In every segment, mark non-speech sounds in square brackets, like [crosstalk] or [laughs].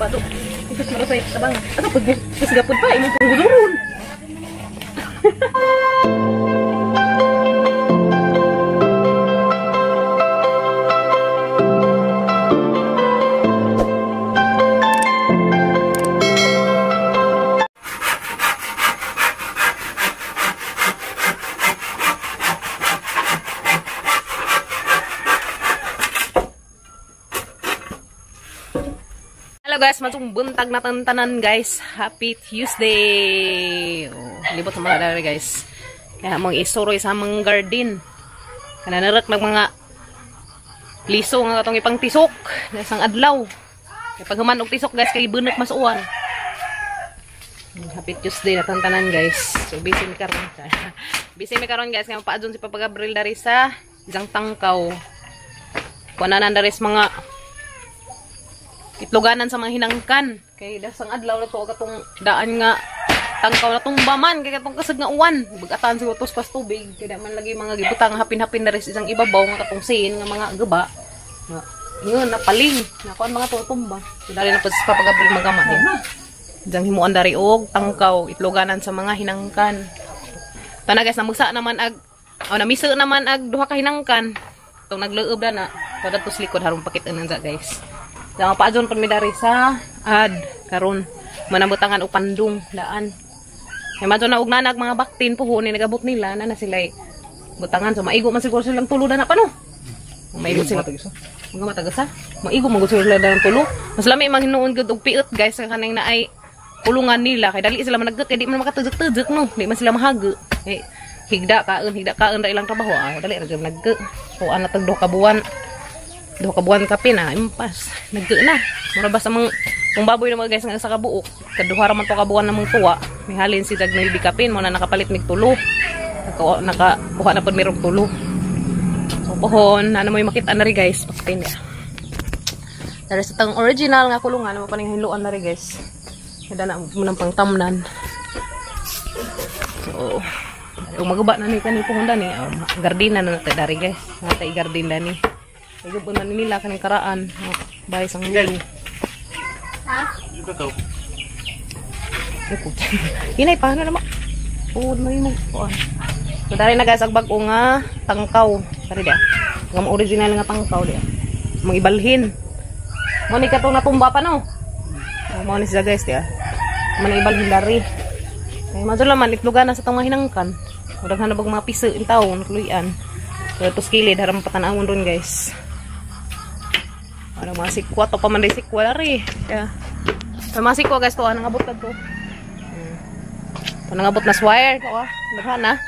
Bato. terus siguro sa abang. Ano, pag-gapod pa, ini pag-gulurun. Guys, matong buntag na tantanan guys. Happy Tuesday! Oh, libot sa mga dari guys. Kaya mong isuroy sa mga garden. Kananarak ng mga liso nga katong ipang tisok. Isang adlaw. Kaya pag human og tisok guys, kay bunak masuwan. Happy Tuesday na tantanan guys. So busy mi karon. [laughs] busy mi karon guys. Kaya paadyon si Papa Gabriel dari sa isang tangkaw. Kunanan dari sa mga itloganan sa mga hinangkan. Kay dasang adlaw na to katong daan nga tangkaw na tumbaman kay katong kasag nga uwan. Bugatan siguro tos pas tubig. Kay man lagi mga gibutang hapin-hapin na isang ibabaw nga katong sin nga mga gaba. Nga yun napaling. Na kuan mga tutumba. Dali na pa sa papagabril magama din Diyan himuan dari og tangkaw itloganan sa mga hinangkan. Tana guys namugsa naman ag oh namisa naman ag duha ka hinangkan. Tong nagleuob na na pada tos likod harong pakitan na guys Dama pa adyon mi dari sa ad karon manabutangan og pandung daan. Kay madto na og nanag mga baktin puho ni nagabot nila na na sila butangan so maigo man siguro silang tulo na pa no. Maigo sila mga matagasa. Maigo man gud sila dalang tulo. Mas lami man hinuon gud og piot guys sa kanang na ay pulungan nila kay dali sila managget kay di man makatudok-tudok no. Di man sila mahago. Eh higda kaon higda kaon ra ilang trabaho ah dali ra gyud nagge. So ana tag duha ka buwan duha ka buwan kape na impas nagge na. Mura ba sa mga kung baboy na mga guys nga sa kabuok. Kaduha ra man to ka buwan namang tuwa may halin si tag nilbi kapin mo na nakapalit mig tulo. Naka naka na pud mirog tulo. So pohon ano mo makita na ri guys. Pakpin ya Dari sa tang original nga kulungan mo pa ning hiluan na ri guys. Kada na mo nang pangtamnan. So kung maguba na ni kani pohon dani oh, gardina na natin dari guys. Natay gardina ni Igod po na nila kaning karaan. Bahay sang lulo. Ha? Hinay pa na naman. Oo, may mo. So, dari na guys, agbag ko nga tangkaw. Dari dia. Nga original nga tangkaw dia. Mga ibalhin. Mo ni katong natumba pa no. Mo ni sila guys dia. Mga ibalhin dari. Kaya madula man itlugan na sa tong hinangkan. Murag na bag mga piso in taon, kluyan. So, ito skilid, harap patanawon ron guys. Ano mga sikwa to pa man day sikwa lari. Kaya sa mga sikwa guys to anang abot kad to. Hmm. Anang abot na swire to ah. Daghana.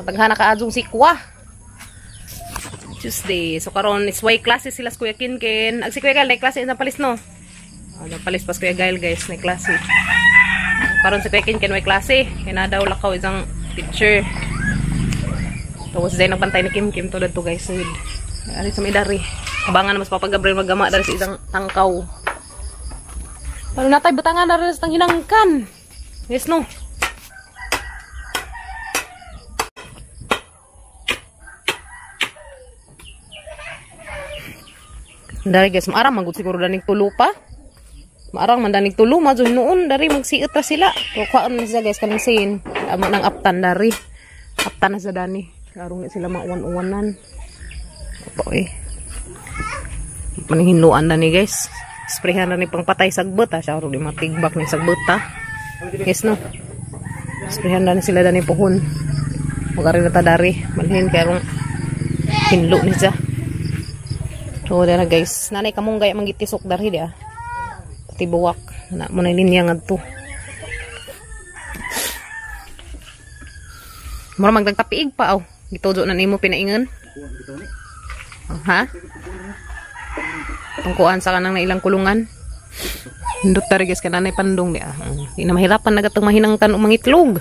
Mataghan na kaadzong sikwa. Tuesday. So karon is way klase sila sa Kuya Kinkin. Ag si Kuya Gail na klase sa palis no. Oh, na palis pas Kuya Gail guys na klase. Karon si Kuya Kinkin may klase. Kaya na daw lakaw isang picture. Tapos dahil nagbantay ni Kim Kim to to guys. So, Ari sa midari. Abangan mas papagabril magama dari sa isang tangkaw. Pero natay butangan na rin sa hinangkan. Yes no. Dari guys, maarang magud siguro danig tulo pa. Maarang man danig tulo, madyo hinuon dari magsiit ra sila. So kuan na sila guys kaning sin. Amo nang aptan dari. Aptan na sa dani. Karong sila mauwan-uwanan. Ito eh. Manihinuan na ni guys. Sprayhan na ni pang patay sagbot ha. Siya di matigbak ni sagbot ha. Yes no. Sprayhan na ni sila dani pohon. Magari na tadari. Malhin kaya kung hinlo ni siya. So na guys. Nanay kamong gaya mangitisok dari dia. Pati buwak. Na mo na linya nga to. Mura magdagtapiig pa oh. Gitudo na nimo. Oh, ha? Tungkuan sa kanang na ilang kulungan. Tari guys kananay pandong ah. Hindi na mahirapan na gatong mahinangkan o mangitlog.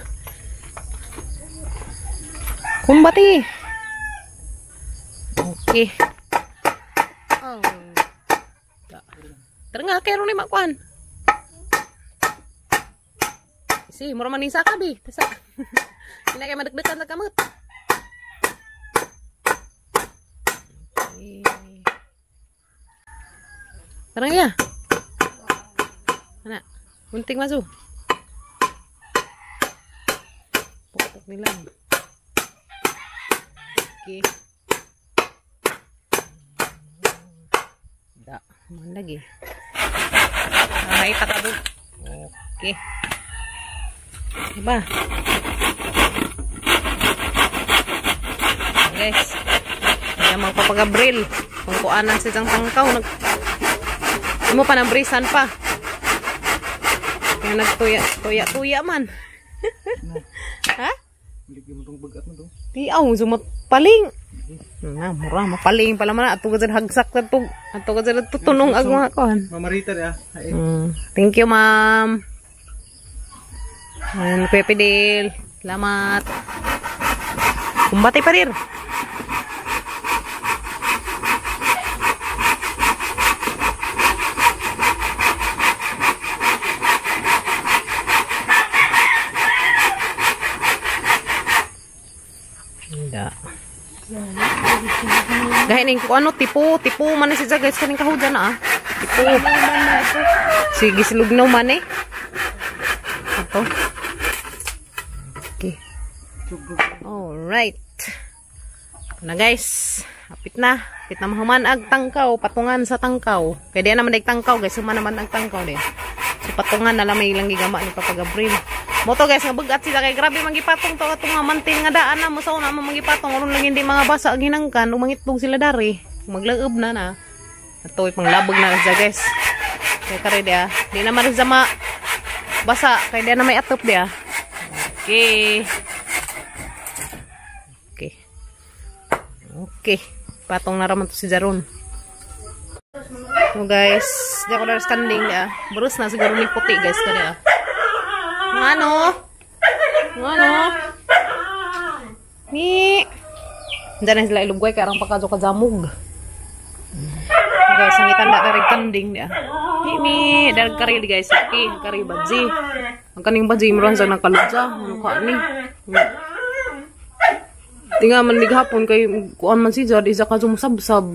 Kumbati. Okay. Oh. Tara nga, kaya rin makuan. Si, mura man isa ka, bi. Tasa. [laughs] Hindi kayo madagdagan sa kamot. Terangnya. Mana? Gunting masuk. Potok nilang. Oke. Okay. Mana lagi? Nah, itakabul. Oke. apa guys Guys, ayan pakai papagabril. Kung anak sa isang tangkaw, nag Di mo pa ng brisan pa. Kaya nagtuya, tuya, tuya man. [laughs] ha? Hindi mo itong bagat mo to. Di aw, paling. Na, mura, mapaling pala man. Ato ka hagsak na to. Ato ka dyan tutunong ag mga kuhan. Mamarita ya. Ay, Mm. Thank you, ma'am. Ayan, Kuya Pidil. Salamat. Kumbati pa rin. Hindi. Ning kung ano, tipo, tipo man siya guys, kaning kahuda na ah. Tipo. Sige, silugnaw man eh. Ito. Okay. Alright. Ito na guys. Hapit na. Hapit na mahuman ag tangkaw. Patungan sa tangkaw. Kaya di naman tangkaw guys. Suma naman ang tangkaw din. So patungan na lamay ilang gigama ni Papa Gabriel. Moto guys, nga bugat sila kay grabe mangipatong to atong nga mantin nga daan na mo sa una mangipatong aron lang hindi mga basa ang hinangkan umangitlog sila dari. Maglaob na na. Ato panglabog na siya guys. Kaya kare dia. Di naman rin sa ma basa kay dia na may atop dia. Okay. Okay. Okay. Patong na raman to si Jaron. So guys, di ako na standing dia. Burus na siguro ni puti guys kaya. Ano? Ano? Ni. Na sila ilugway karang pagkaso ka zamog. Guys, ang itanda na rin kanding niya. Ni, ni, dahil kari guys, okay, kari badji. Ang kaning badji, meron sa nakaludja. Ano ka ni? Tinga man hapon kay kuan man si Jod, isa ka sumusabsab.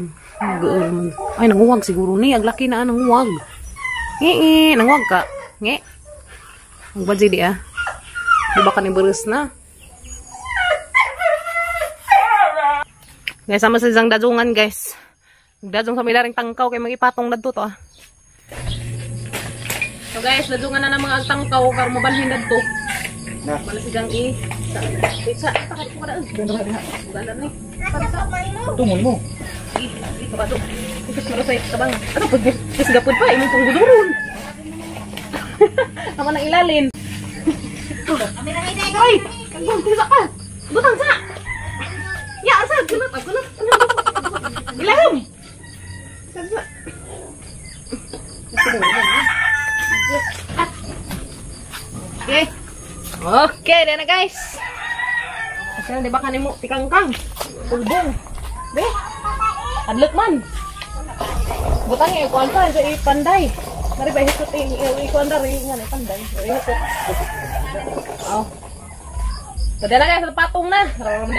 Ay, nanguwag siguro ni. Aglaki na nanguwag. Ngi, nanguwag ka. Ngi buat jadi ya dibakan iberes nah guys sama sa isang dadungan, guys Dadung kami daring tangkaw kaya magipatong dadto to so guys dadungan na ng mga tangkaw karo mabalhin dadto nah mana sigang i sa sa pakit ko kada ganda ni para sa tumon mo ito ato ito sa tabang ano pag isgapod pa imong tunggu durun Tama nang ilalin. Ay, kagbon tisa ka. Butang sa. Ya, asa kunat ako na. Ilahom. Sa. Okay. Okay, na guys. Kasi di ba kanimo tikangkang? Ulbong. Be. Adlok man. Butang yung ikuan pa sa ipanday. Mari ba hikot ini, dari nga Oh. Pada na kayo sa patung na. Rawan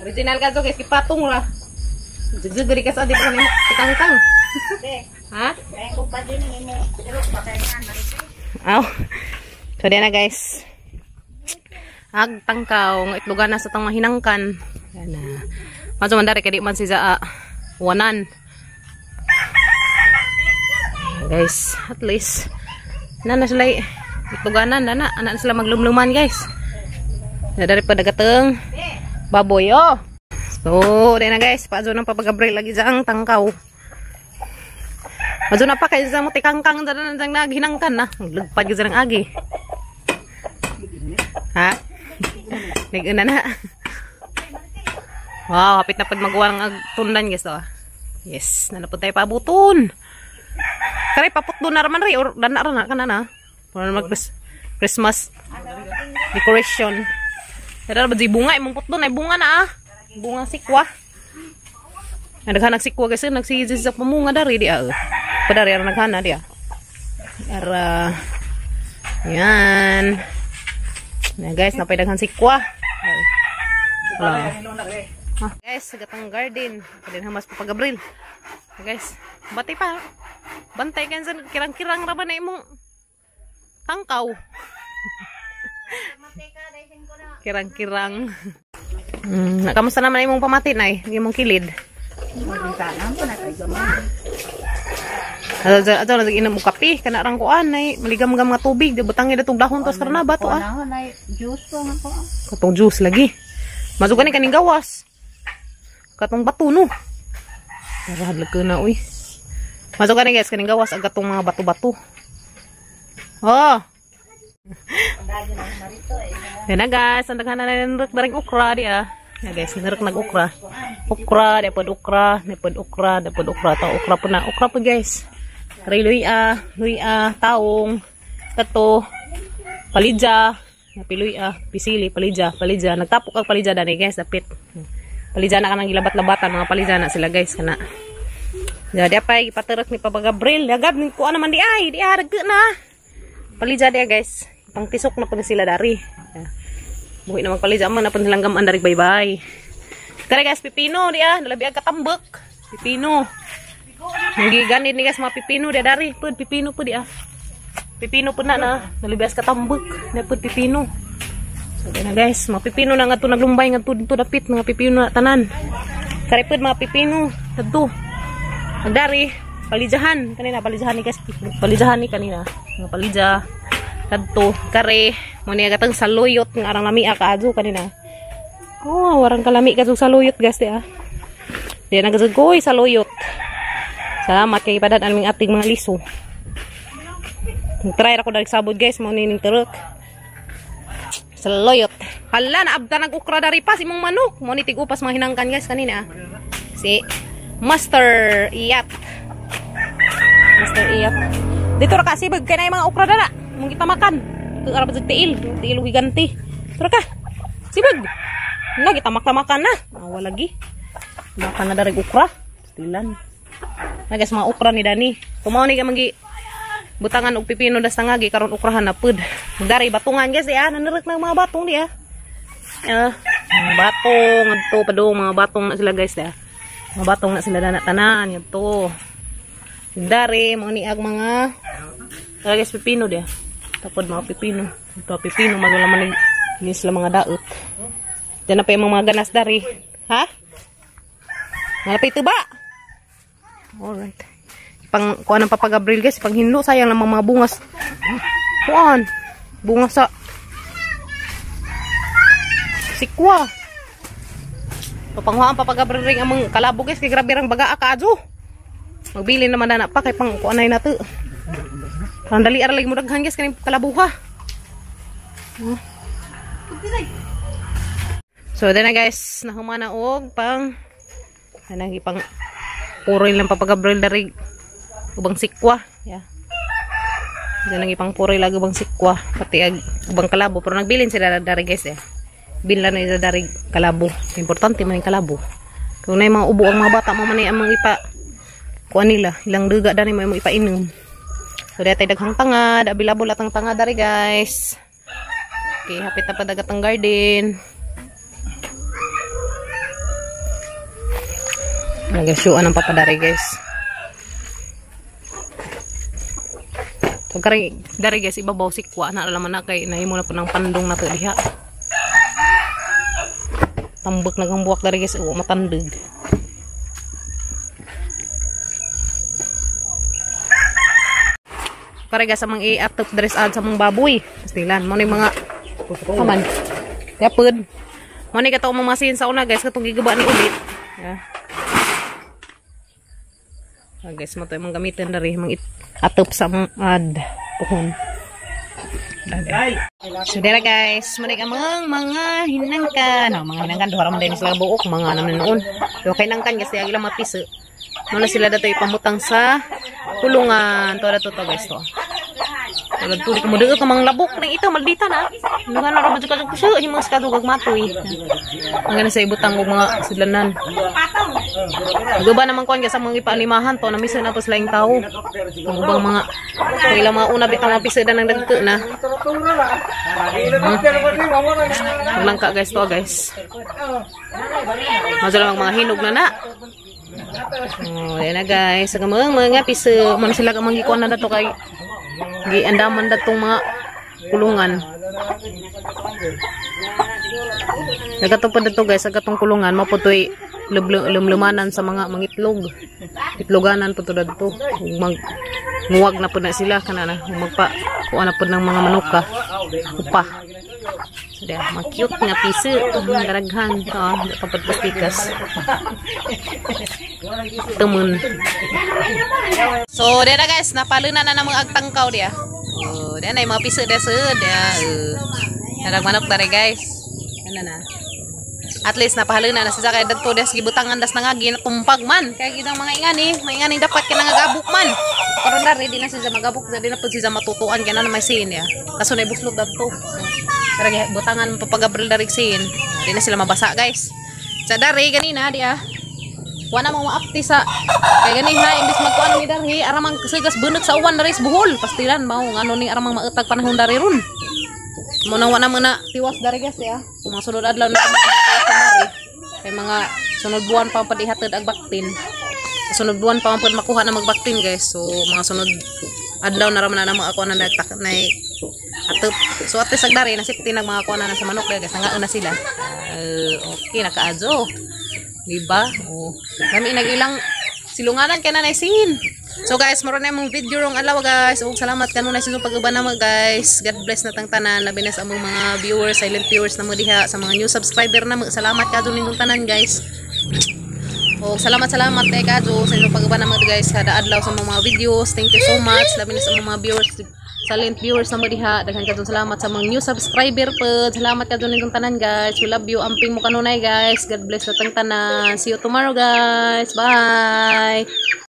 Original ka to, patung lah. Jujur gari ka sa adik ko kitang-tang. Ha? So, na guys. Ag tangkaw, itlogan na sa tang mahinangkan. Ayan na. Maso man dari kadi man si. Wanan. Guys, at least. Na na sila itloganan, na na. Anak na sila maglumluman guys. Na dari pa dagateng. Baboy oh. So, di na guys. Paso ng papagabril lagi sa ang tangkaw. Maso na pa kayo sa mo tikangkang sa na nang naghinangkan na. Lugpad ka sa agi. Ha? [laughs] Nag-una na. Wow, hapit na pag magawa ng tundan guys to. ah. Yes, nanapod tayo pabuton. Kare paput doon na raman rin. Or dana rin na ka na mag Christmas decoration. Pero ba bunga imong doon ay bunga na ah. Bunga sikwa. Naghanag sikwa kasi nagsisi sa pamunga dari di ah. Padari ara naghana di ah. Ara Yan. Na guys, napaydaghang sikwa. Ay. Wala. Ah, guys, gatang garden. Kadin hamas pa pagabril. Guys, bati pa. Bantay kan sa kirang-kirang ra ba na imong tangkaw. [laughs] Kirang-kirang. Na kamusta naman imong pamati na eh, imong kilid. Ato ato nag inom og kape kana rang kuan nay maligam-gam nga tubig di butang ida tong dahon tos karna ba to ah. Juice pa nga ko. Katong juice lagi. Masuk ka ni kaning gawas. Katong bato no. Para hadlag ka na uy. Masuk ka ni guys kaning gawas ag katong mga bato-bato. Oh. Yan na guys, ang daghan na nanrek daring okra di ah. Ya guys, nanrek nag okra. Okra, dapat okra, dapat okra, dapat okra, ta okra po na. Okra po guys. Kari luya, luya, taong, tato, palidja, napiluy ah, pisili, palidja, palidja. Nagtapok ang palidja dani guys, dapit. Na kanang gilabat-labatan, mga palidja na sila guys, kana. Jadi apa ipaterek ni papagabril, dagab ni ko naman di ay, di arag na. Palidja dia guys, pang tisok na pud sila dari. Buhi na magpalidja man na silang gaman dari bye-bye. Kaya guys, pipino dia, nalabi ang katambek. Pipino. Hindi ganit ni guys, mga pipino dia dari. Pud, pipino po dia. Pipino po na na. Nalibas katambek. Na pud pipino. So, na guys, mga pipino na nga to naglumbay nga to dito dapit. Mga pipino na tanan. Kaya pud mga pipino. Dito. Nagdari. Palijahan. Kanina, palijahan ni guys. Palijahan ni kanina. Mga palija. Kadto. Kare. Muna gatang saluyot. Ng arang lami akaadyo kanina. Oh, warang kalami ka sa luyot guys di ah. Di nagasugoy sa luyot. Salamat kay padan aming ating mga liso. Try ako dali sabod guys, mo nining turok. Sa luyot. Hala na abda nag ukra dari pa si mong manok. Mo ni tigupas mga hinangkan guys kanina. ah. Si Master Iyat. Master Iyat. Dito ra kasi bag kay na yung mga ukra dara. Mong kita makan. Ito ara sa tiil, tiil giganti. Tara ka. Sibag. Wala, kita makan na. Awa lagi. Makan na dari ukra. Stilan. Na guys, mga ukra ni Dani. Tumaw ni ka butangan og pipino das tangagi karon ukrahan na pud. Dari batungan guys ya, nanirek na mga batong dia. Ah, mga batong adto padung mga batong na sila guys ya. Mga batong na sila dana tanan yadto. Dari mo ni ag mga Tara guys, pipino dia. Tapod mga pipino. Ito pipino magalaman ni sila mga daot. Diyan na pa yung mga ganas dari. Ha? Malapit ba? Alright. Pang kuha ng papagabril guys. Pang hinlo sayang lang mga bungas. Kuhaan. Bungas sa sikwa. Papanghuaan papagabril ring amang kalabo guys. Kay grabe rang baga akaadyo. Magbili naman na pa kay pang kuanay na to. Ang dali ara lagi mo daghan guys kaning kalabuha. So, then na guys, nahumana og pang anang ipang puro lang papagabril dari ubang sikwa. Yeah. Diyan lang ipang puro lagi ubang sikwa. Pati ag ubang kalabo. Pero nagbilin sila dari guys eh. Bilin na dari kalabo. Importante man yung kalabo. Kung na mga ubo ang mga bata mo man ang mga ipa kuha nila. Ilang duga dari mo ipa inom. So, dati daghang tanga. Dabilabo latang tanga dari guys. Okay, hapit na pa dagatang garden. Nagasyuan ang papadari guys. Kari dari guys ibabaw sikwa na alaman na kay nahimo na po ng pandong na to diha. Tambak na kang buwak dari guys o matandig. Kari guys amang i-atop dress ad sa mong baboy. Pastilan mo ni mga kaman. Yapod. Mo ni katong mamasin sa una guys katong gigaba ni ulit. Yeah. Ah, guys, mo to yung mga gamitin dari mga it- atop sa mga ad puhon. So dira guys, manig ang mga mga hinangkan. No, mga hinangkan duha ra man din sila buok, mga naman noon. Pero kay nangkan kasi agila mapiso. Muna sila dato ipamutang sa kulungan. To dato to guys to. Tulad tulik mo dito mga labok na ito maldita na. Lungan na ra ba ka puso yung mga skado gag matoy. Ang gani sa ibutang og mga sidlanan. Guba naman kuan sa mga ipalimahan to na miso na to sila yung tao. Ang mga kung ilang mga una bitang mga pisada ng dagko na. Lang ka guys to guys. Maso lang mga hinog na na. Oh, yan na guys. Sa mga mga piso, man sila ka mangikuan na dato kay gi andaman datong mga kulungan. Nagatupad dito guys, sa gatong kulungan maputoy lumlumanan sa mga mangitlog. Itloganan po to dito. Mag muwag na po na sila kana na magpa kuha na po ng mga manok ka. Upa. Dia, mga cute nga piso. Ang garaghan. Oh, kapag plastikas. Tumun. So, dia na guys, napalo na na ng mga agtangkaw dia. Oh, dia na mga piso dia sa dia. Uh, narag manok dari guys. Ano na. At least napahalo na sa kay dadto dia sige butangan das na nga ginatumpag man. Kaya gidang mga ingani, mga ingani dapat kay nangagabok man. Karon na ready na siya magabok, ready na pud siya matutuan kay na may sin ya. Kaso na buslog dadto. Pero butangan papagabril dari sin. Di na sila mabasa guys. Sa dari ganina dia. Wala mo maapti sa kay gani ha imbis magkuan ni dari aramang sigas bunot sa uwan dari buhol pastilan mao ngano ni aramang mautag panahon dari ron. Mo na wala muna tiwas dari guys ya. Kung mga sunod adlaw na dari kay mga sunod buwan pa padihatod ag baktin. Sunod buwan pa man makuha na magbaktin guys. So mga sunod adlaw na raman na mga ako na nagtak na atop. So at least ag dari na safety nag mga kuha na sa manok guys. Nangaon na sila. Uh, okay nakaadyo. Diba? Oh. Kami nagilang silunganan ka na naisin. So guys, maroon na mong video rong alaw guys. Ug salamat kanunay sa inyong pag na mo guys. God bless na tang tanan labi na sa among mga viewers, silent viewers na mo diha sa mga new subscriber na mo. Salamat kadto ninyong tanan guys. O salamat salamat kay kadto sa inyong pag na mo guys kada adlaw sa mga videos. Thank you so much labi na sa mga viewers silent viewers na mo diha. Daghan kadto salamat sa mga new subscriber po. Salamat kadto ninyong tanan guys. We love you. Amping mo kanunay guys. God bless tang tanan. See you tomorrow guys. Bye.